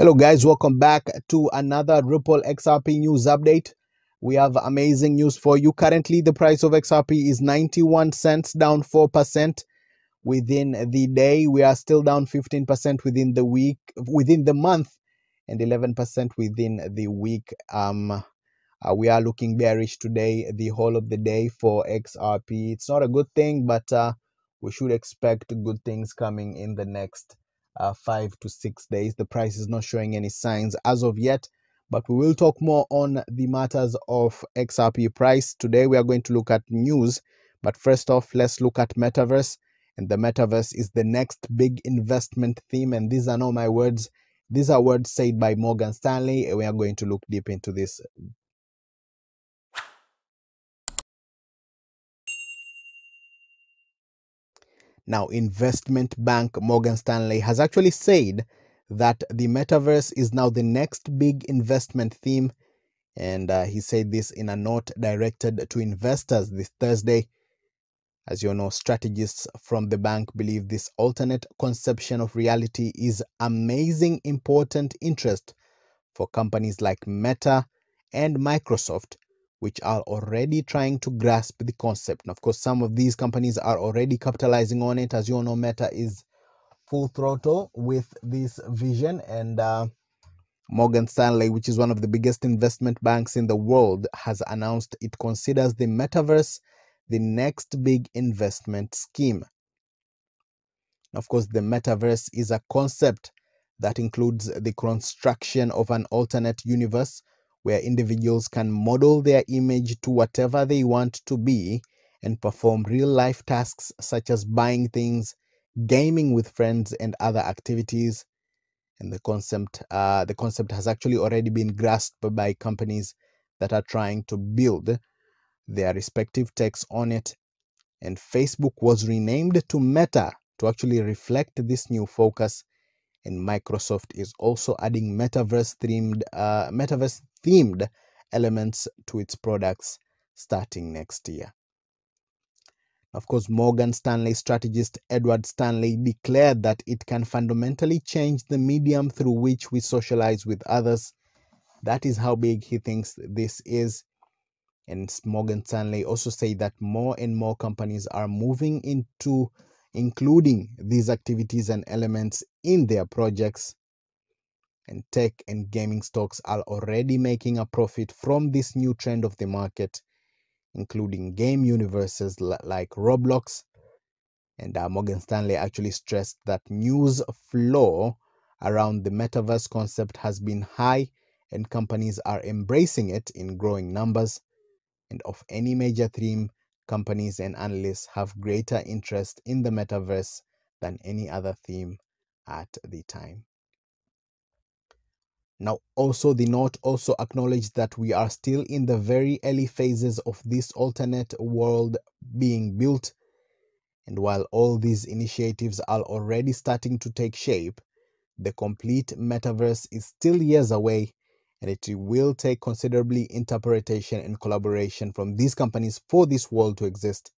Hello, guys. Welcome back to another Ripple XRP news update. We have amazing news for you. Currently, the price of XRP is 91 cents, down 4% within the day. We are still down 15% within the week, within the month, and 11% within the week. Um, uh, we are looking bearish today, the whole of the day for XRP. It's not a good thing, but uh, we should expect good things coming in the next uh, five to six days. The price is not showing any signs as of yet, but we will talk more on the matters of XRP price. Today, we are going to look at news, but first off, let's look at Metaverse. And the Metaverse is the next big investment theme, and these are not my words. These are words said by Morgan Stanley, and we are going to look deep into this Now, investment bank Morgan Stanley has actually said that the metaverse is now the next big investment theme. And uh, he said this in a note directed to investors this Thursday. As you know, strategists from the bank believe this alternate conception of reality is amazing important interest for companies like Meta and Microsoft which are already trying to grasp the concept. And of course, some of these companies are already capitalizing on it. As you all know, Meta is full throttle with this vision. And uh, Morgan Stanley, which is one of the biggest investment banks in the world, has announced it considers the metaverse the next big investment scheme. Of course, the metaverse is a concept that includes the construction of an alternate universe where individuals can model their image to whatever they want to be and perform real life tasks such as buying things, gaming with friends, and other activities. And the concept, uh, the concept has actually already been grasped by companies that are trying to build their respective techs on it. And Facebook was renamed to Meta to actually reflect this new focus and Microsoft is also adding metaverse themed uh, metaverse themed elements to its products starting next year. Of course, Morgan Stanley strategist Edward Stanley declared that it can fundamentally change the medium through which we socialize with others. That is how big he thinks this is. And Morgan Stanley also said that more and more companies are moving into including these activities and elements in their projects. And tech and gaming stocks are already making a profit from this new trend of the market, including game universes like Roblox. And uh, Morgan Stanley actually stressed that news flow around the metaverse concept has been high and companies are embracing it in growing numbers. And of any major theme, companies and analysts have greater interest in the metaverse than any other theme at the time. Now, also, the note also acknowledged that we are still in the very early phases of this alternate world being built. And while all these initiatives are already starting to take shape, the complete metaverse is still years away and it will take considerably interpretation and collaboration from these companies for this world to exist.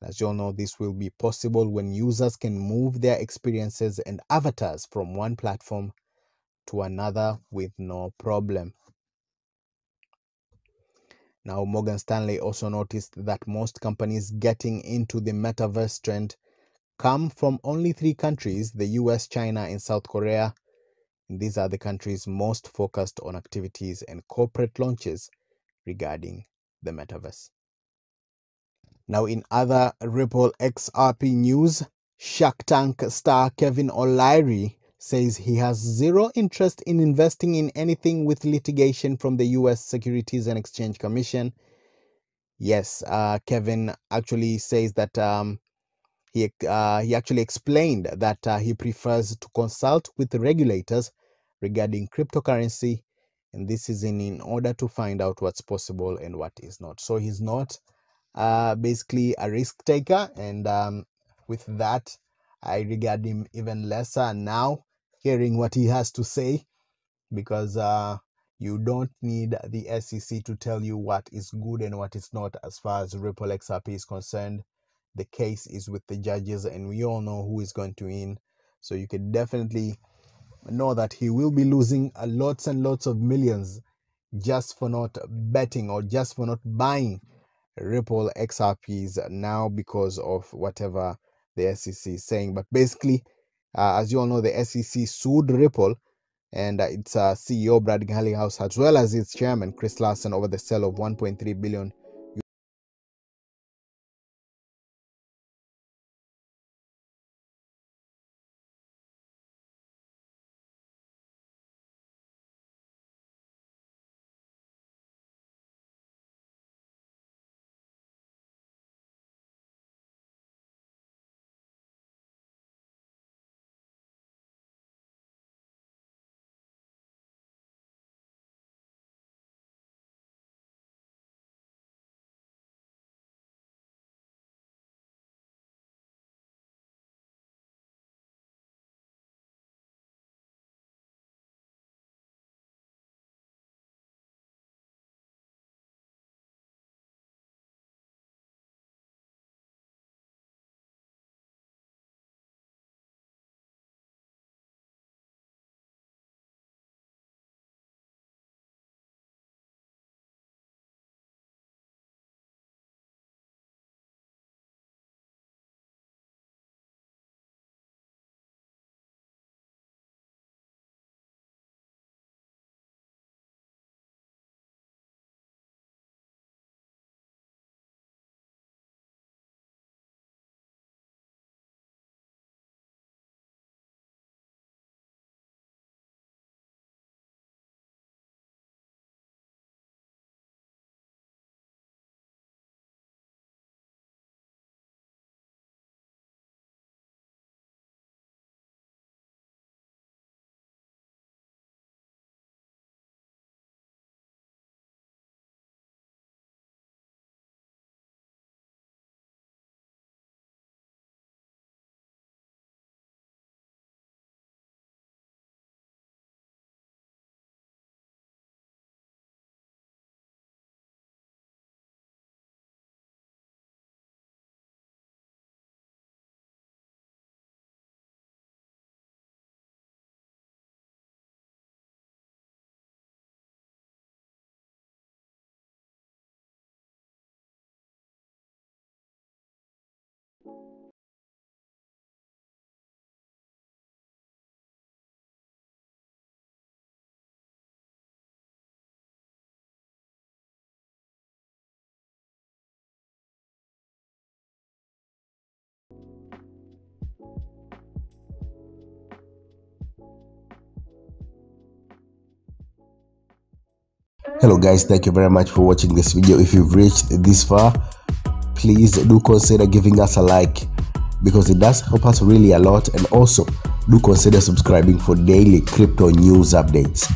As you all know, this will be possible when users can move their experiences and avatars from one platform to another with no problem. Now, Morgan Stanley also noticed that most companies getting into the metaverse trend come from only three countries the US, China, and South Korea these are the countries most focused on activities and corporate launches regarding the metaverse. Now, in other Ripple XRP news, Shark Tank star Kevin O'Leary says he has zero interest in investing in anything with litigation from the US Securities and Exchange Commission. Yes, uh, Kevin actually says that um, he, uh, he actually explained that uh, he prefers to consult with regulators regarding cryptocurrency and this is in, in order to find out what's possible and what is not so he's not uh, basically a risk taker and um, with that i regard him even lesser now hearing what he has to say because uh, you don't need the sec to tell you what is good and what is not as far as ripple xrp is concerned the case is with the judges and we all know who is going to win so you can definitely know that he will be losing lots and lots of millions just for not betting or just for not buying Ripple XRPs now because of whatever the SEC is saying. But basically, uh, as you all know, the SEC sued Ripple and uh, its uh, CEO Brad Garlinghouse, as well as its chairman Chris Larsen, over the sale of 1.3 billion hello guys. Thank you very much for watching this video. If you've reached this far please do consider giving us a like because it does help us really a lot. And also do consider subscribing for daily crypto news updates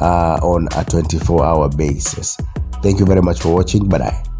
uh, on a 24 hour basis. Thank you very much for watching. Bye bye